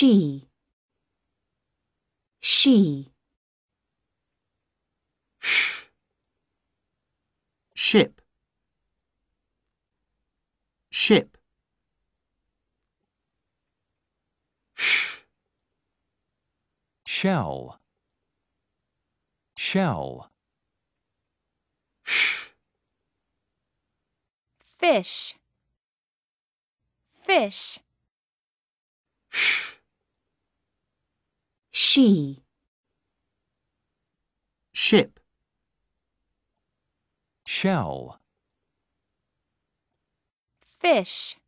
she, she, sh, ship, ship, sh, shell, shell, sh, fish, fish, she, ship, shell, fish.